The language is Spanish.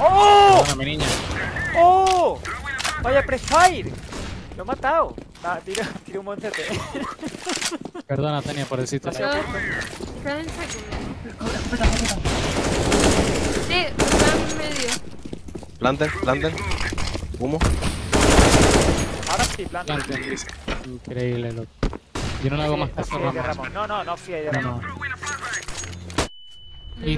¡Oh! Perdóname, niña. ¡Oh! ¡Vaya prefire! Lo he matado. Ah, tira, tira un buen Perdona, Tania, por decirte. Demasiado Yo- corto. Está en saco. Está en medio. Planten, planten. Humo. Ahora sí, plan. Planten. Increíble, loco. Yo no le hago más caso a. Ramón. No, no, no fíes de No, Ramón. no. Y.